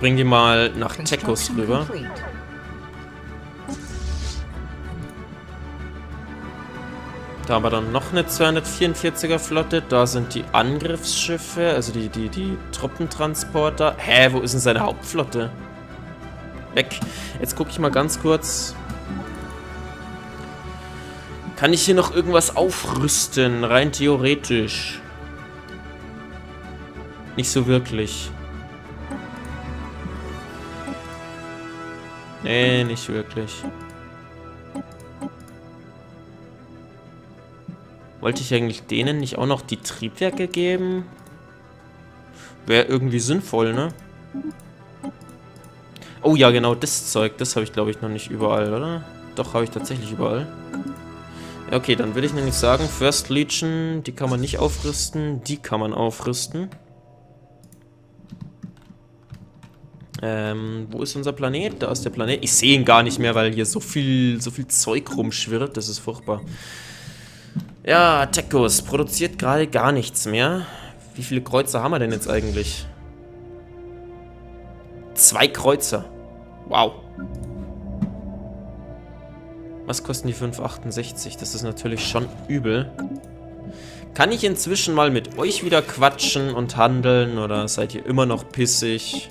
bring die mal nach Tekos rüber. Da haben wir dann noch eine 244er Flotte. Da sind die Angriffsschiffe, also die, die, die Truppentransporter. Hä, wo ist denn seine Hauptflotte? Weg. Jetzt gucke ich mal ganz kurz. Kann ich hier noch irgendwas aufrüsten? Rein theoretisch. Nicht so wirklich. Nee, nicht wirklich. Wollte ich eigentlich denen nicht auch noch die Triebwerke geben? Wäre irgendwie sinnvoll, ne? Oh ja, genau, das Zeug, das habe ich glaube ich noch nicht überall, oder? Doch, habe ich tatsächlich überall. Okay, dann würde ich nämlich sagen, First Legion, die kann man nicht aufrüsten, die kann man aufrüsten. Ähm, wo ist unser Planet? Da ist der Planet. Ich sehe ihn gar nicht mehr, weil hier so viel, so viel Zeug rumschwirrt. Das ist furchtbar. Ja, Tekos produziert gerade gar nichts mehr. Wie viele Kreuzer haben wir denn jetzt eigentlich? Zwei Kreuzer. Wow. Was kosten die 5,68? Das ist natürlich schon übel. Kann ich inzwischen mal mit euch wieder quatschen und handeln? Oder seid ihr immer noch pissig?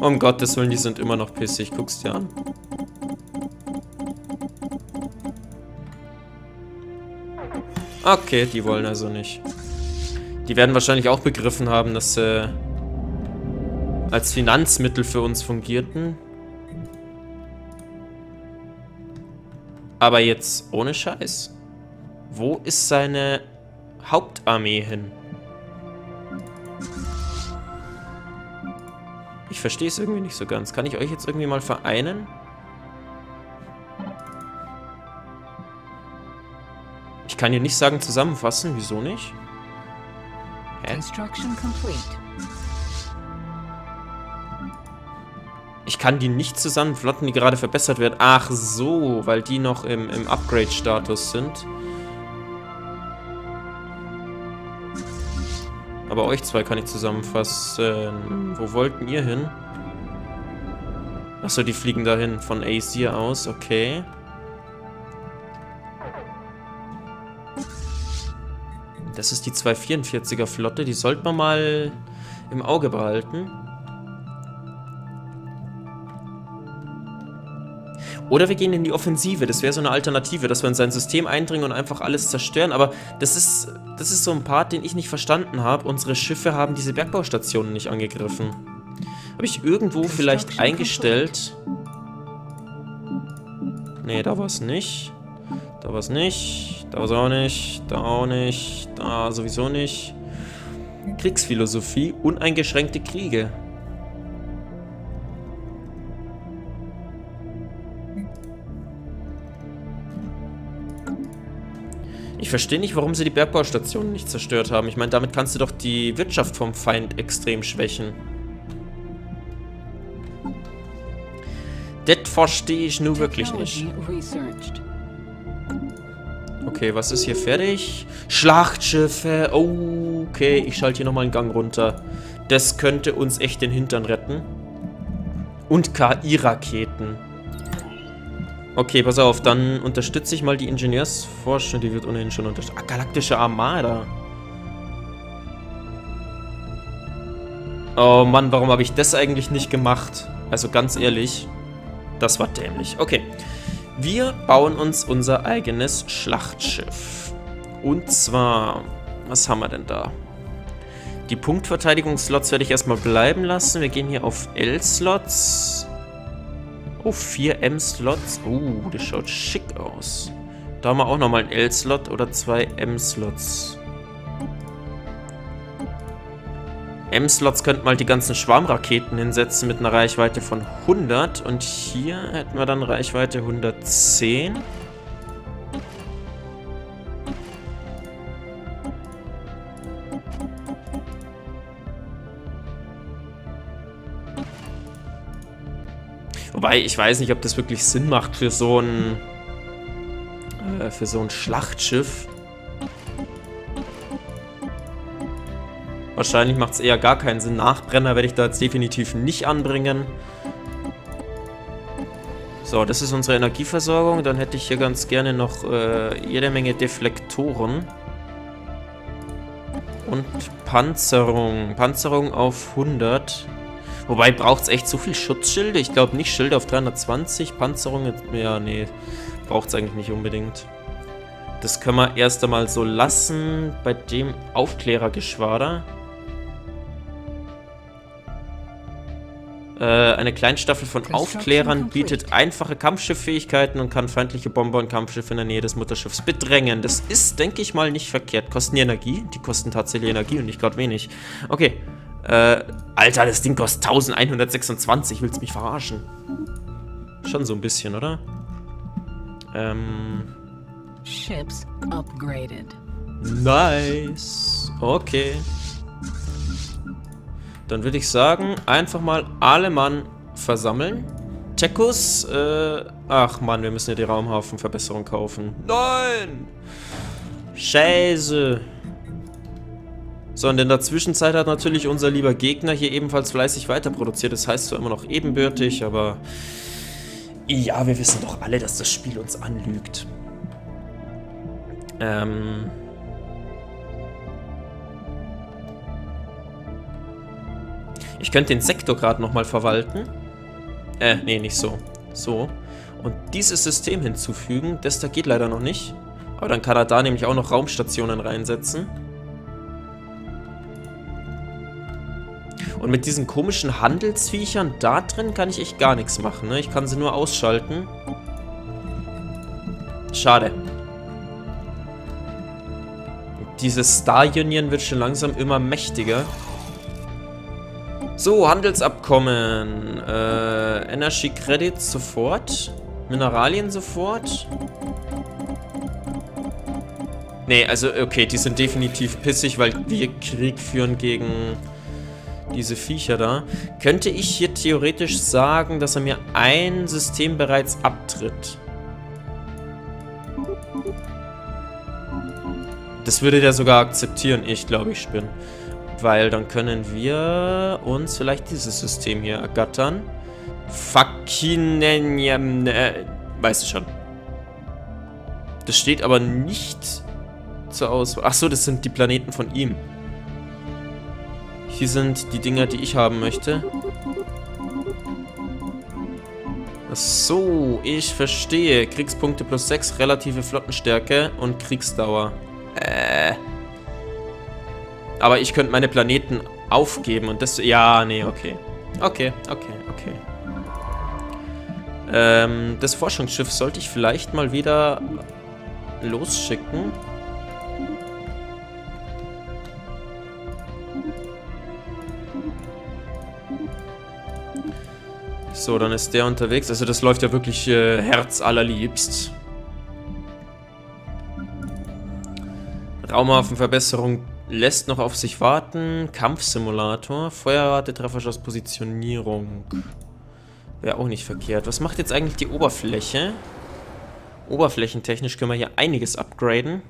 Um Gottes Willen, die sind immer noch pissig. Guck's dir an. Okay, die wollen also nicht. Die werden wahrscheinlich auch begriffen haben, dass sie als Finanzmittel für uns fungierten. Aber jetzt ohne Scheiß. Wo ist seine Hauptarmee hin? Ich verstehe es irgendwie nicht so ganz. Kann ich euch jetzt irgendwie mal vereinen? Ich kann hier nicht sagen zusammenfassen. Wieso nicht? Hä? Ich kann die nicht zusammenflotten, die gerade verbessert werden. Ach so, weil die noch im, im Upgrade-Status sind. Aber euch zwei kann ich zusammenfassen. Wo wollten ihr hin? Achso, die fliegen dahin von Aesir aus. Okay. Das ist die 244er Flotte. Die sollte man mal im Auge behalten. Oder wir gehen in die Offensive. Das wäre so eine Alternative, dass wir in sein System eindringen und einfach alles zerstören. Aber das ist, das ist so ein Part, den ich nicht verstanden habe. Unsere Schiffe haben diese Bergbaustationen nicht angegriffen. Habe ich irgendwo vielleicht eingestellt... Nee, da war es nicht. Da war es nicht. Da war es auch nicht. Da auch nicht. Da sowieso nicht. Kriegsphilosophie. Uneingeschränkte Kriege. Ich verstehe nicht, warum sie die Bergbaustationen nicht zerstört haben. Ich meine, damit kannst du doch die Wirtschaft vom Feind extrem schwächen. Das verstehe ich nur wirklich nicht. Okay, was ist hier fertig? Schlachtschiffe. Okay, ich schalte hier nochmal einen Gang runter. Das könnte uns echt den Hintern retten. Und KI-Raketen. Okay, pass auf, dann unterstütze ich mal die Ingenieursforschung. Die wird ohnehin schon unterstützt. Ah, galaktische Armada. Oh Mann, warum habe ich das eigentlich nicht gemacht? Also ganz ehrlich, das war dämlich. Okay. Wir bauen uns unser eigenes Schlachtschiff. Und zwar, was haben wir denn da? Die Punktverteidigungsslots werde ich erstmal bleiben lassen. Wir gehen hier auf L-Slots. Oh, 4 M-Slots. Uh, das schaut schick aus. Da haben wir auch nochmal einen L-Slot oder zwei M-Slots. M-Slots könnten mal die ganzen Schwarmraketen hinsetzen mit einer Reichweite von 100. Und hier hätten wir dann Reichweite 110. Wobei, ich weiß nicht, ob das wirklich Sinn macht für so ein... Äh, für so ein Schlachtschiff. Wahrscheinlich macht es eher gar keinen Sinn. Nachbrenner werde ich da jetzt definitiv nicht anbringen. So, das ist unsere Energieversorgung. Dann hätte ich hier ganz gerne noch äh, jede Menge Deflektoren. Und Panzerung. Panzerung auf 100. Wobei, braucht es echt so viel Schutzschilde? Ich glaube nicht. Schilde auf 320, Panzerung... Ja, nee. Braucht es eigentlich nicht unbedingt. Das können wir erst einmal so lassen bei dem Aufklärergeschwader. Äh, eine Kleinstaffel von Aufklärern bietet einfache Kampfschifffähigkeiten und kann feindliche Bomber und Kampfschiffe in der Nähe des Mutterschiffs bedrängen. Das ist, denke ich mal, nicht verkehrt. Kosten die Energie? Die kosten tatsächlich Energie und nicht gerade wenig. Okay. Äh, Alter, das Ding kostet 1126. Willst du mich verarschen? Schon so ein bisschen, oder? Ähm... Ships upgraded. Nice. Okay. Dann würde ich sagen, einfach mal alle Mann versammeln. Tekus, äh, ach man, wir müssen ja die Raumhafenverbesserung kaufen. Nein! Scheiße. So, und in der Zwischenzeit hat natürlich unser lieber Gegner hier ebenfalls fleißig weiterproduziert. Das heißt zwar immer noch ebenbürtig, aber... Ja, wir wissen doch alle, dass das Spiel uns anlügt. Ähm... Ich könnte den Sektor gerade nochmal verwalten. Äh, nee, nicht so. So. Und dieses System hinzufügen, das da geht leider noch nicht. Aber dann kann er da nämlich auch noch Raumstationen reinsetzen. Und mit diesen komischen Handelsviechern da drin kann ich echt gar nichts machen. Ne? Ich kann sie nur ausschalten. Schade. Dieses Star Union wird schon langsam immer mächtiger. So, Handelsabkommen. Äh, Energy Credits sofort. Mineralien sofort. Nee, also, okay, die sind definitiv pissig, weil wir Krieg führen gegen diese Viecher da. Könnte ich hier theoretisch sagen, dass er mir ein System bereits abtritt? Das würde der sogar akzeptieren. Ich glaube, ich bin. Weil dann können wir uns vielleicht dieses System hier ergattern. Fucking... Äh, weißt du schon. Das steht aber nicht zur Auswahl. Achso, das sind die Planeten von ihm. Hier sind die Dinger, die ich haben möchte. So, ich verstehe. Kriegspunkte plus 6, relative Flottenstärke und Kriegsdauer. Äh... Aber ich könnte meine Planeten aufgeben und das... Ja, nee, okay. Okay, okay, okay. Ähm, das Forschungsschiff sollte ich vielleicht mal wieder losschicken. So, dann ist der unterwegs. Also das läuft ja wirklich äh, herzallerliebst. Raumhafenverbesserung Lässt noch auf sich warten. Kampfsimulator. Feuerrate, Trefferschuss, Positionierung. Wäre auch nicht verkehrt. Was macht jetzt eigentlich die Oberfläche? Oberflächentechnisch können wir hier einiges upgraden.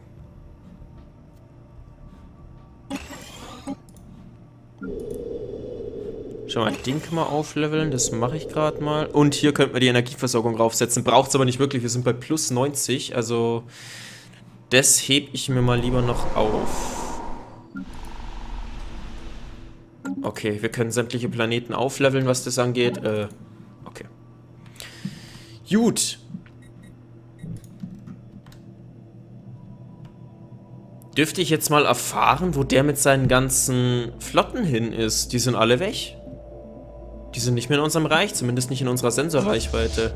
Schau mal, den können wir aufleveln. Das mache ich gerade mal. Und hier könnten wir die Energieversorgung raufsetzen. Braucht es aber nicht wirklich. Wir sind bei plus 90. Also das hebe ich mir mal lieber noch auf. Okay, wir können sämtliche Planeten aufleveln, was das angeht. Äh, okay. Gut. Dürfte ich jetzt mal erfahren, wo der mit seinen ganzen Flotten hin ist? Die sind alle weg. Die sind nicht mehr in unserem Reich, zumindest nicht in unserer Sensorreichweite.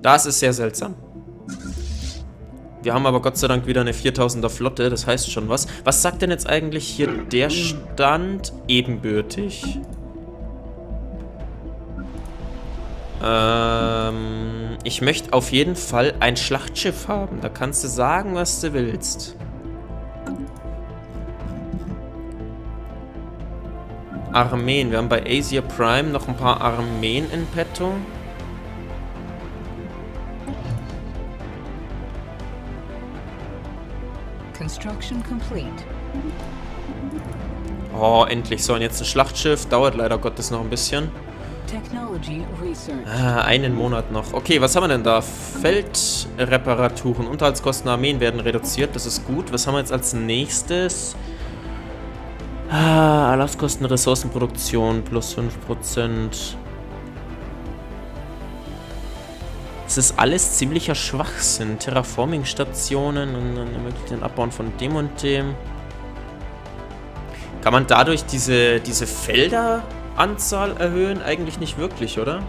Das ist sehr seltsam. Wir haben aber Gott sei Dank wieder eine 4000er Flotte, das heißt schon was. Was sagt denn jetzt eigentlich hier der Stand? Ebenbürtig. Ähm, ich möchte auf jeden Fall ein Schlachtschiff haben. Da kannst du sagen, was du willst. Armeen. Wir haben bei Asia Prime noch ein paar Armeen in petto. Construction complete. Oh, endlich. So, und jetzt ein Schlachtschiff. Dauert leider Gottes noch ein bisschen. Ah, einen Monat noch. Okay, was haben wir denn da? Feldreparaturen. Unterhaltskosten Armeen werden reduziert. Das ist gut. Was haben wir jetzt als nächstes? Ah, Erlaubskosten Ressourcenproduktion plus 5%. Es ist alles ziemlicher Schwachsinn. Terraforming-Stationen und dann ermöglicht den Abbauen von dem und dem. Kann man dadurch diese, diese Felderanzahl erhöhen? Eigentlich nicht wirklich, oder?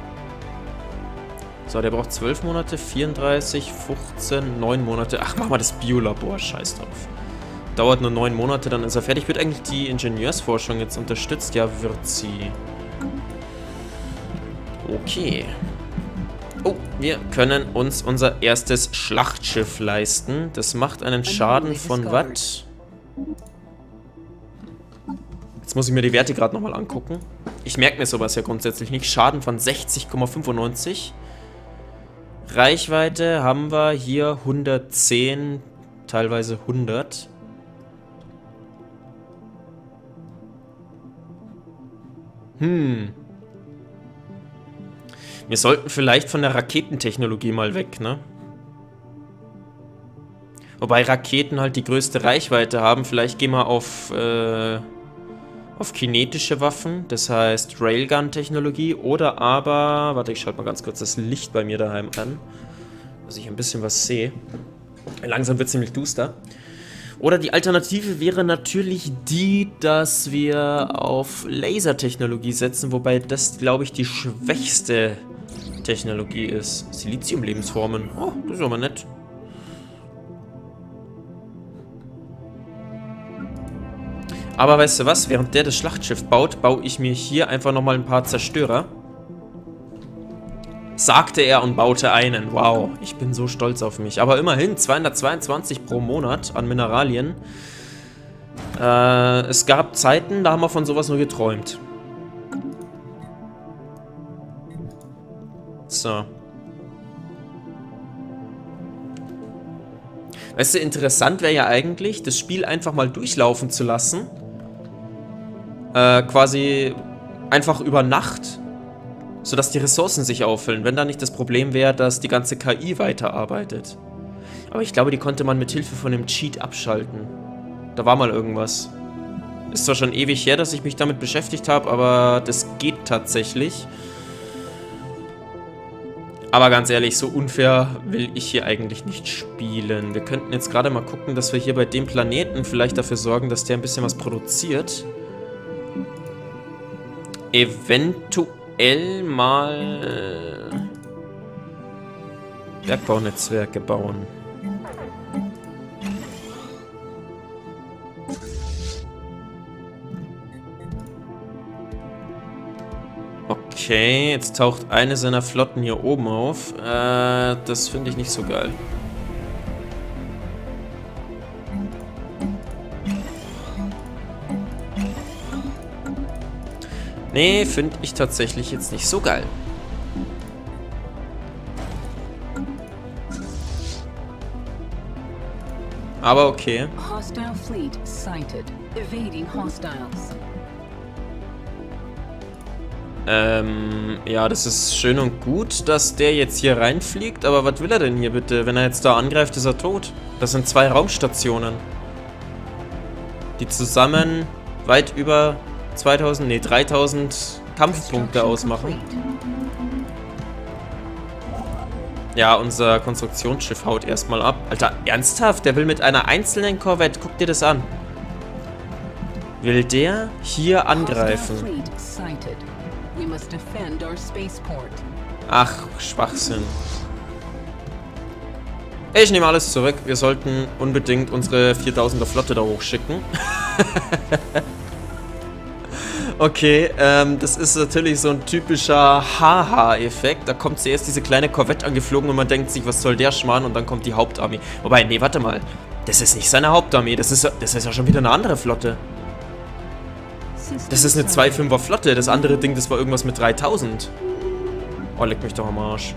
So, der braucht 12 Monate, 34, 15, 9 Monate. Ach, mach mal das Biolabor, scheiß drauf. Dauert nur 9 Monate, dann ist er fertig. Wird eigentlich die Ingenieursforschung jetzt unterstützt? Ja, wird sie. Okay. Oh, wir können uns unser erstes Schlachtschiff leisten. Das macht einen Schaden von was? Jetzt muss ich mir die Werte gerade nochmal angucken. Ich merke mir sowas ja grundsätzlich nicht. Schaden von 60,95. Reichweite haben wir hier 110, teilweise 100. Hm. Wir sollten vielleicht von der Raketentechnologie mal weg, ne? Wobei Raketen halt die größte Reichweite haben. Vielleicht gehen wir auf, äh, auf kinetische Waffen, das heißt Railgun-Technologie. Oder aber, warte, ich schalte mal ganz kurz das Licht bei mir daheim an, dass ich ein bisschen was sehe. Langsam wird es ziemlich duster. Oder die Alternative wäre natürlich die, dass wir auf Lasertechnologie setzen, wobei das, glaube ich, die schwächste Technologie ist. Silizium-Lebensformen. Oh, das ist aber nett. Aber weißt du was? Während der das Schlachtschiff baut, baue ich mir hier einfach nochmal ein paar Zerstörer. Sagte er und baute einen. Wow, ich bin so stolz auf mich. Aber immerhin 222 pro Monat an Mineralien. Äh, es gab Zeiten, da haben wir von sowas nur geträumt. So. Weißt du, interessant wäre ja eigentlich, das Spiel einfach mal durchlaufen zu lassen. Äh, quasi einfach über Nacht sodass die Ressourcen sich auffüllen, wenn da nicht das Problem wäre, dass die ganze KI weiterarbeitet. Aber ich glaube, die konnte man mit Hilfe von einem Cheat abschalten. Da war mal irgendwas. Ist zwar schon ewig her, dass ich mich damit beschäftigt habe, aber das geht tatsächlich. Aber ganz ehrlich, so unfair will ich hier eigentlich nicht spielen. Wir könnten jetzt gerade mal gucken, dass wir hier bei dem Planeten vielleicht dafür sorgen, dass der ein bisschen was produziert. Eventuell L mal Bergbaunetzwerke bauen. Okay, jetzt taucht eine seiner Flotten hier oben auf. Äh, das finde ich nicht so geil. Nee, finde ich tatsächlich jetzt nicht so geil. Aber okay. Hostile fleet sighted. Evading hostiles. Ähm, ja, das ist schön und gut, dass der jetzt hier reinfliegt, aber was will er denn hier bitte? Wenn er jetzt da angreift, ist er tot. Das sind zwei Raumstationen. Die zusammen weit über 2000, nee, 3000 Kampfpunkte ausmachen. Ja, unser Konstruktionsschiff haut erstmal ab. Alter, ernsthaft? Der will mit einer einzelnen Korvette, guck dir das an. Will der hier angreifen? Ach, Schwachsinn. Ich nehme alles zurück. Wir sollten unbedingt unsere 4000er Flotte da hochschicken. Okay, ähm, das ist natürlich so ein typischer Haha-Effekt. Da kommt zuerst diese kleine Korvette angeflogen und man denkt sich, was soll der Schmarrn? Und dann kommt die Hauptarmee. Wobei, nee, warte mal. Das ist nicht seine Hauptarmee. Das ist, das ist ja schon wieder eine andere Flotte. Das ist eine 2-5er Flotte. Das andere Ding, das war irgendwas mit 3000. Oh, leck mich doch am Arsch.